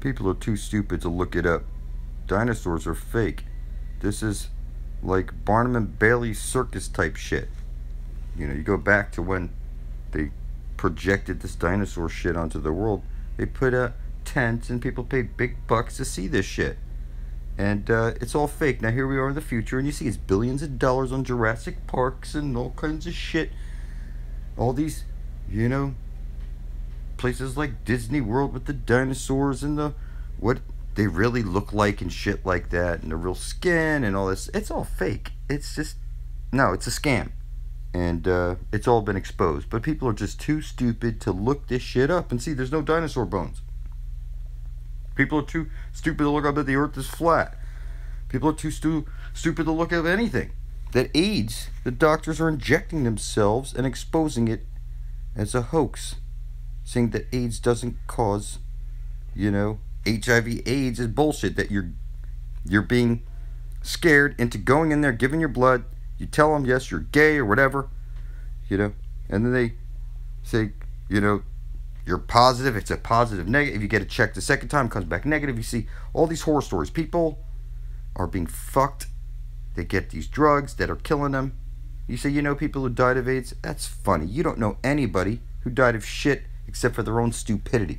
People are too stupid to look it up. Dinosaurs are fake. This is like Barnum and Bailey circus type shit. You know, you go back to when they projected this dinosaur shit onto the world. They put a tents and people paid big bucks to see this shit. And uh, it's all fake. Now here we are in the future, and you see it's billions of dollars on Jurassic Parks and all kinds of shit. All these, you know, places like Disney World with the dinosaurs and the what they really look like and shit like that, and the real skin and all this. It's all fake. It's just no, it's a scam and uh, it's all been exposed. But people are just too stupid to look this shit up and see there's no dinosaur bones. People are too stupid to look up that the earth is flat. People are too stu- stupid to look up anything. That AIDS, the doctors are injecting themselves and exposing it as a hoax, saying that AIDS doesn't cause, you know, HIV AIDS is bullshit, that you're you're being scared into going in there, giving your blood, you tell them, yes, you're gay or whatever, you know, and then they say, you know, you're positive. It's a positive negative. You get it checked the second time, comes back negative. You see all these horror stories. People are being fucked. They get these drugs that are killing them. You say you know people who died of AIDS? That's funny. You don't know anybody who died of shit except for their own stupidity.